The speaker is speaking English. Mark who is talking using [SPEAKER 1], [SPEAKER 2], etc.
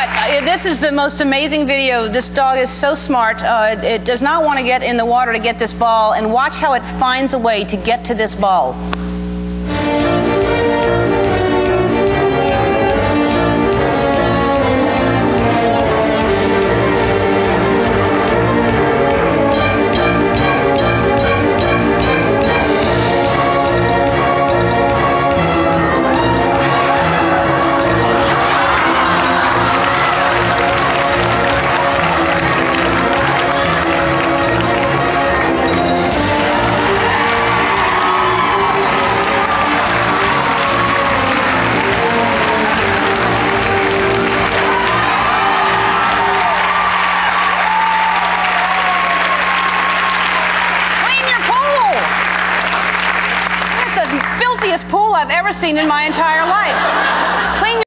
[SPEAKER 1] what? Uh, This is the most amazing video. This dog is so smart. Uh, it does not want to get in the water to get this ball, and watch how it finds a way to get to this ball. Filthiest pool I've ever seen in my entire life.